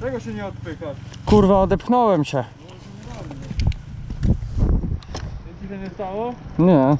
Tego się nie odpychasz. Kurwa, odepchnąłem się. Nic się nie stało? Nie.